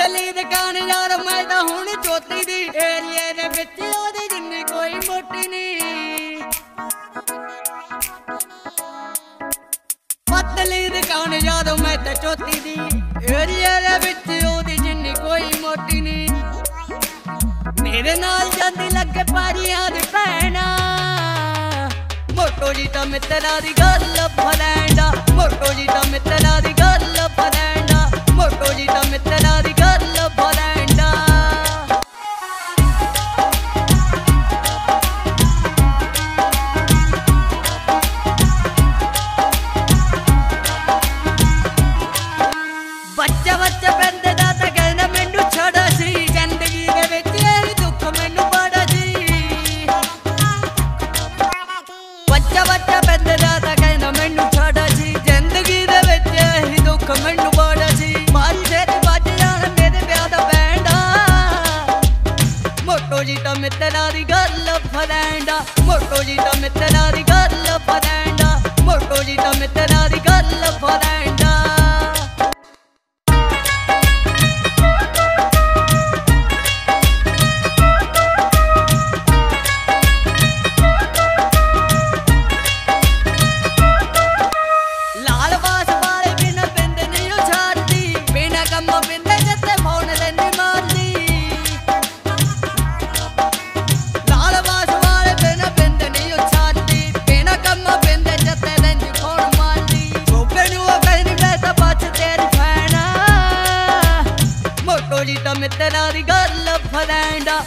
ਪਤਲੀ ਦੁਕਾਨ ਯਾਰ, ਮੈਂ ਤਾਂ ਹੁਣ ਚੋਤੀ ਦੀ ਏਰੀਏ ਦੇ ਵਿੱਚ, ਉਹਦੀ ਜਿੰਨੀ ਕੋਈ ਮੋਟੀ ਨਹੀਂ। ਪਤਲੀ ਦੁਕਾਨ ਯਾਰ, ਮੈਂ ਤਾਂ ਚੋਤੀ ਦੀ ਏਰੀਏ ਦੇ ਵਿੱਚ, ਉਹਦੀ ਜਿੰਨੀ ਕੋਈ ਮੋਟੀ ਨਹੀਂ। ਮੇਰੇ ਨਾਲ ਜਾਂਦੀ ਲੱਗੇ ਪਾਰੀਆਂ ਦੀ ਭੈਣਾ। ਮੋਟੋ ਜੀ ਤਾਂ ਮਿੱਤਰਾਂ ਦੀ ਗੱਲ ਮਿੱਤਰਾਂ ਦੀ ਗੱਲ ਫਰੈਂਡਾ ਮੋਟੋ ਜੀ ਦਾ ਮਿੱਤਰਾਂ ਦੀ ਗੱਲ ਫਰੈਂਡਾ ਮਿੱਤਰਾਂ ਦੀ ਗੱਲ ਫਰੈਂਡਾ